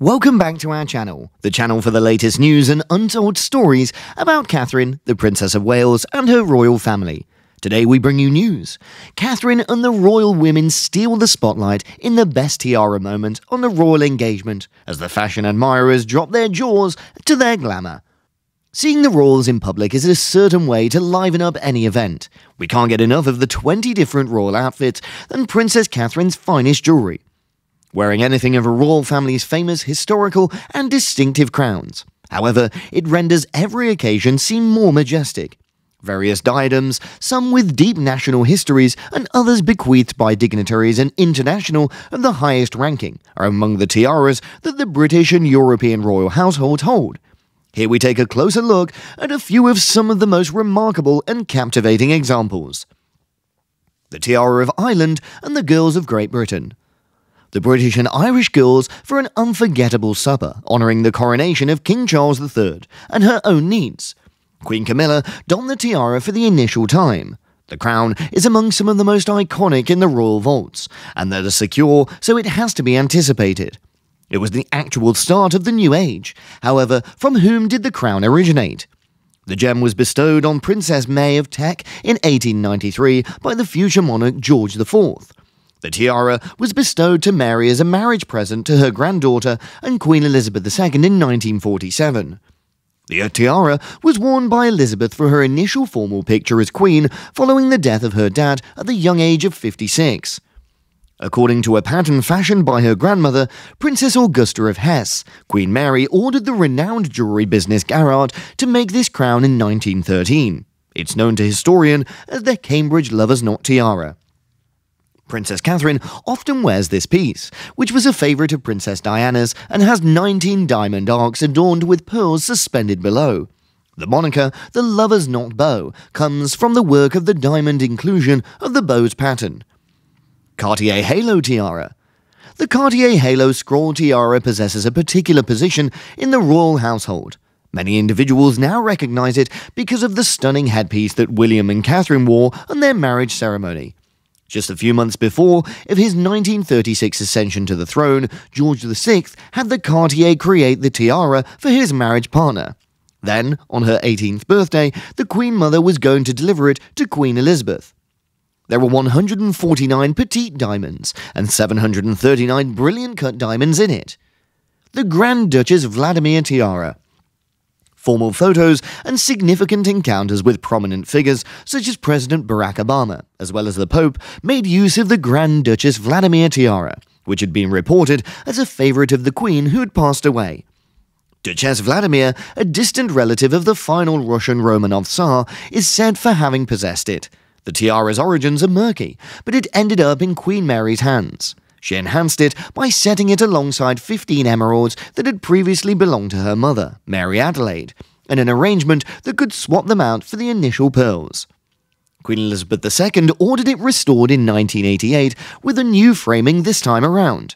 Welcome back to our channel, the channel for the latest news and untold stories about Catherine, the Princess of Wales, and her royal family. Today we bring you news. Catherine and the royal women steal the spotlight in the best tiara moment on the royal engagement as the fashion admirers drop their jaws to their glamour. Seeing the royals in public is a certain way to liven up any event. We can't get enough of the 20 different royal outfits and Princess Catherine's finest jewellery wearing anything of a royal family's famous historical and distinctive crowns. However, it renders every occasion seem more majestic. Various diadems, some with deep national histories and others bequeathed by dignitaries and international of the highest ranking, are among the tiaras that the British and European royal households hold. Here we take a closer look at a few of some of the most remarkable and captivating examples. The Tiara of Ireland and the Girls of Great Britain the British and Irish girls for an unforgettable supper honouring the coronation of King Charles III and her own needs. Queen Camilla donned the tiara for the initial time. The crown is among some of the most iconic in the royal vaults, and that is secure, so it has to be anticipated. It was the actual start of the new age. However, from whom did the crown originate? The gem was bestowed on Princess May of Teck in 1893 by the future monarch George IV. The tiara was bestowed to Mary as a marriage present to her granddaughter and Queen Elizabeth II in 1947. The uh, tiara was worn by Elizabeth for her initial formal picture as Queen following the death of her dad at the young age of 56. According to a pattern fashioned by her grandmother, Princess Augusta of Hesse, Queen Mary ordered the renowned jewelry business Garrard to make this crown in 1913. It's known to historian as the Cambridge Lover's Knot Tiara. Princess Catherine often wears this piece, which was a favourite of Princess Diana's and has 19 diamond arcs adorned with pearls suspended below. The moniker, the Lover's Knot Bow, comes from the work of the diamond inclusion of the bow's pattern. Cartier Halo Tiara The Cartier Halo Scroll Tiara possesses a particular position in the royal household. Many individuals now recognize it because of the stunning headpiece that William and Catherine wore on their marriage ceremony. Just a few months before, of his 1936 ascension to the throne, George VI had the Cartier create the tiara for his marriage partner. Then, on her 18th birthday, the Queen Mother was going to deliver it to Queen Elizabeth. There were 149 petite diamonds and 739 brilliant cut diamonds in it. The Grand Duchess Vladimir Tiara formal photos, and significant encounters with prominent figures such as President Barack Obama, as well as the Pope, made use of the Grand Duchess Vladimir tiara, which had been reported as a favorite of the Queen who had passed away. Duchess Vladimir, a distant relative of the final Russian Romanov Tsar, is said for having possessed it. The tiara's origins are murky, but it ended up in Queen Mary's hands. She enhanced it by setting it alongside 15 emeralds that had previously belonged to her mother, Mary Adelaide, and an arrangement that could swap them out for the initial pearls. Queen Elizabeth II ordered it restored in 1988 with a new framing this time around.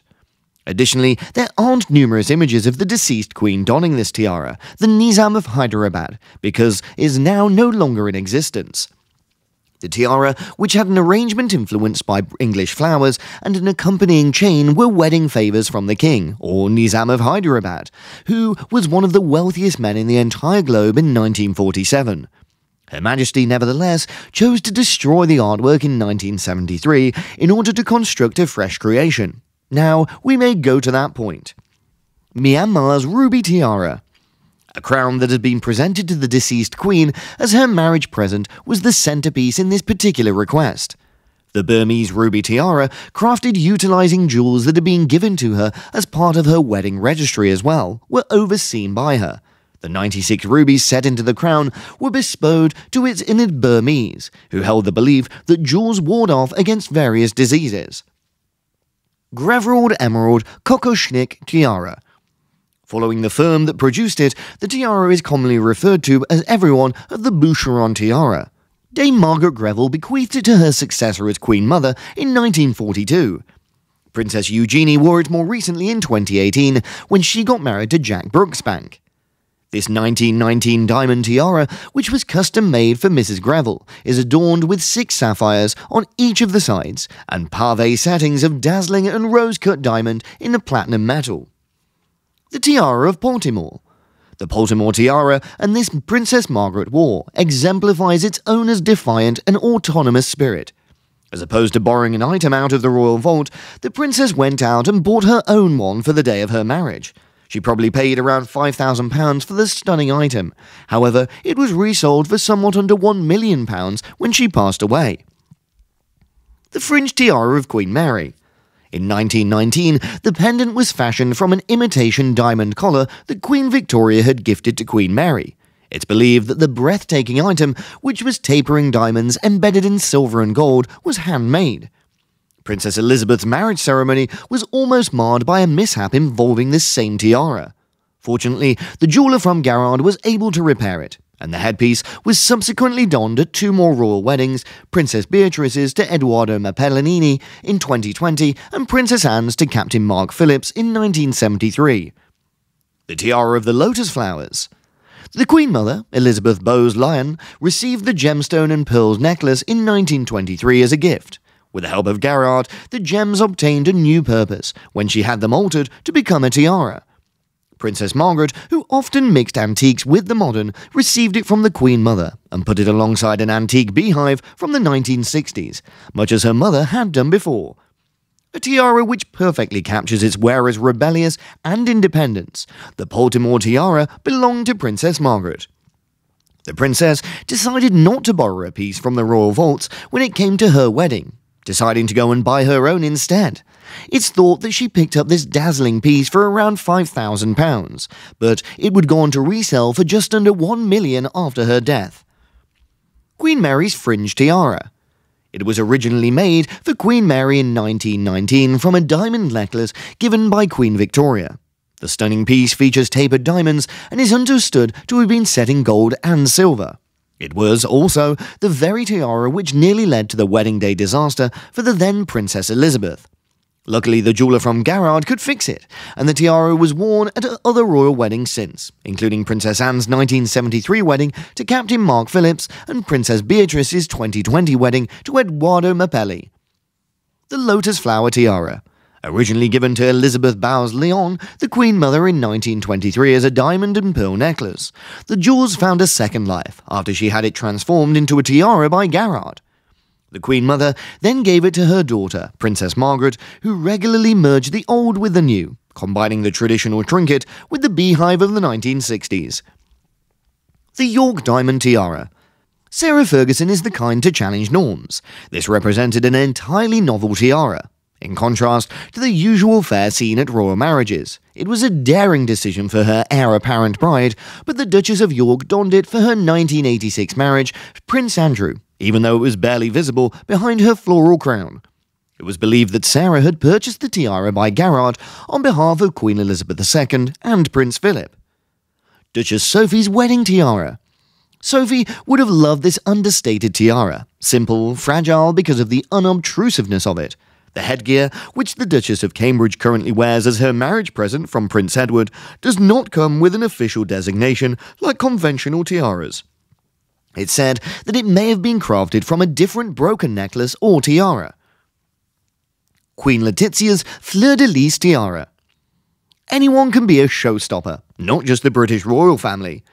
Additionally, there aren't numerous images of the deceased queen donning this tiara, the Nizam of Hyderabad, because is now no longer in existence. The tiara, which had an arrangement influenced by English flowers and an accompanying chain, were wedding favours from the king, or Nizam of Hyderabad, who was one of the wealthiest men in the entire globe in 1947. Her Majesty, nevertheless, chose to destroy the artwork in 1973 in order to construct a fresh creation. Now, we may go to that point. Myanmar's Ruby Tiara a crown that had been presented to the deceased queen as her marriage present was the centerpiece in this particular request. The Burmese ruby tiara, crafted utilizing jewels that had been given to her as part of her wedding registry as well, were overseen by her. The 96 rubies set into the crown were bestowed to its inner Burmese, who held the belief that jewels ward off against various diseases. Greville Emerald Kokoshnik Tiara Following the firm that produced it, the tiara is commonly referred to as everyone of the Boucheron tiara. Dame Margaret Greville bequeathed it to her successor as Queen Mother in 1942. Princess Eugenie wore it more recently in 2018 when she got married to Jack Brooksbank. This 1919 diamond tiara, which was custom made for Mrs. Greville, is adorned with six sapphires on each of the sides and pave settings of dazzling and rose cut diamond in a platinum metal. The tiara of Poltimore. The Poltimore tiara and this Princess Margaret wore exemplifies its owner's defiant and autonomous spirit. As opposed to borrowing an item out of the royal vault, the princess went out and bought her own one for the day of her marriage. She probably paid around £5,000 for the stunning item. However, it was resold for somewhat under £1 million when she passed away. The fringe tiara of Queen Mary. In 1919, the pendant was fashioned from an imitation diamond collar that Queen Victoria had gifted to Queen Mary. It's believed that the breathtaking item, which was tapering diamonds embedded in silver and gold, was handmade. Princess Elizabeth's marriage ceremony was almost marred by a mishap involving this same tiara. Fortunately, the jeweller from Garrard was able to repair it, and the headpiece was subsequently donned at two more royal weddings Princess Beatrice's to Edoardo Mapellanini in 2020 and Princess Anne's to Captain Mark Phillips in 1973. The tiara of the lotus flowers. The Queen Mother, Elizabeth Bowes Lyon, received the gemstone and pearls necklace in 1923 as a gift. With the help of Garrard, the gems obtained a new purpose when she had them altered to become a tiara. Princess Margaret, who often mixed antiques with the modern, received it from the Queen Mother and put it alongside an antique beehive from the 1960s, much as her mother had done before a tiara which perfectly captures its wearer's rebellious and independence. The Poltimore tiara belonged to Princess Margaret. The princess decided not to borrow a piece from the royal vaults when it came to her wedding, deciding to go and buy her own instead. It's thought that she picked up this dazzling piece for around £5,000, but it would go on to resell for just under £1 million after her death. Queen Mary's fringe tiara. It was originally made for Queen Mary in 1919 from a diamond necklace given by Queen Victoria. The stunning piece features tapered diamonds and is understood to have been set in gold and silver. It was also the very tiara which nearly led to the wedding day disaster for the then Princess Elizabeth. Luckily, the jeweller from Garrard could fix it, and the tiara was worn at other royal weddings since, including Princess Anne's 1973 wedding to Captain Mark Phillips and Princess Beatrice's 2020 wedding to Edoardo Mapelli. The Lotus Flower Tiara. Originally given to Elizabeth Bowes Lyon, the Queen Mother in 1923 as a diamond and pearl necklace, the jewels found a second life after she had it transformed into a tiara by Garrard. The Queen Mother then gave it to her daughter, Princess Margaret, who regularly merged the old with the new, combining the traditional trinket with the beehive of the 1960s. The York Diamond Tiara. Sarah Ferguson is the kind to challenge norms. This represented an entirely novel tiara. In contrast to the usual fare seen at royal marriages, it was a daring decision for her heir apparent bride, but the Duchess of York donned it for her 1986 marriage, Prince Andrew, even though it was barely visible behind her floral crown. It was believed that Sarah had purchased the tiara by Garrard on behalf of Queen Elizabeth II and Prince Philip. Duchess Sophie's wedding tiara. Sophie would have loved this understated tiara, simple, fragile because of the unobtrusiveness of it. The headgear, which the Duchess of Cambridge currently wears as her marriage present from Prince Edward, does not come with an official designation like conventional tiaras. It's said that it may have been crafted from a different broken necklace or tiara. Queen Letizia's Fleur de Lis tiara. Anyone can be a showstopper, not just the British royal family.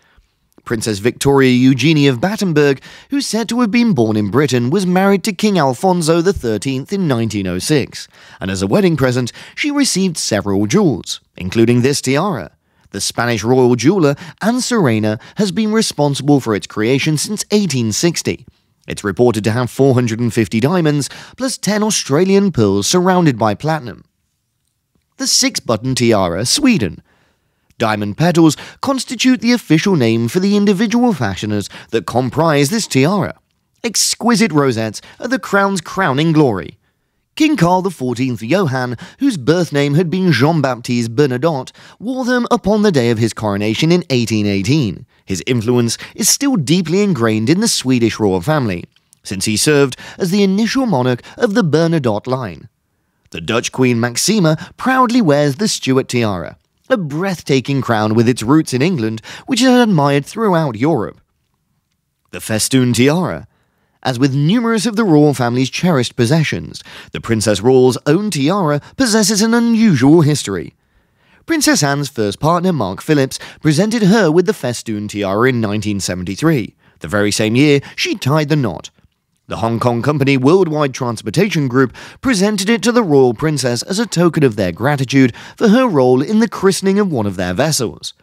Princess Victoria Eugenie of Battenberg, who's said to have been born in Britain, was married to King Alfonso XIII in 1906, and as a wedding present, she received several jewels, including this tiara. The Spanish royal jeweler Ansorena has been responsible for its creation since 1860. It's reported to have 450 diamonds plus 10 Australian pearls surrounded by platinum. The six button tiara, Sweden. Diamond petals constitute the official name for the individual fashioners that comprise this tiara. Exquisite rosettes are the crown's crowning glory. King Carl XIV Johan, whose birth name had been Jean Baptiste Bernadotte, wore them upon the day of his coronation in 1818. His influence is still deeply ingrained in the Swedish royal family, since he served as the initial monarch of the Bernadotte line. The Dutch Queen Maxima proudly wears the Stuart tiara, a breathtaking crown with its roots in England, which is admired throughout Europe. The festoon tiara, as with numerous of the royal family's cherished possessions, the Princess Royal's own tiara possesses an unusual history. Princess Anne's first partner, Mark Phillips, presented her with the festoon tiara in 1973. The very same year, she tied the knot. The Hong Kong company Worldwide Transportation Group presented it to the royal princess as a token of their gratitude for her role in the christening of one of their vessels.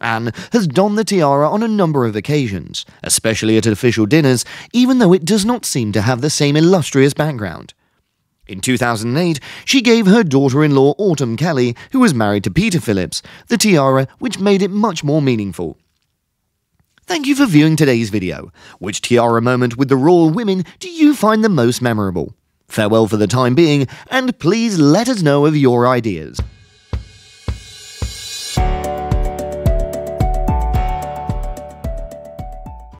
Anne has donned the tiara on a number of occasions, especially at official dinners, even though it does not seem to have the same illustrious background. In 2008, she gave her daughter in law Autumn Kelly, who was married to Peter Phillips, the tiara, which made it much more meaningful. Thank you for viewing today's video. Which tiara moment with the royal women do you find the most memorable? Farewell for the time being, and please let us know of your ideas.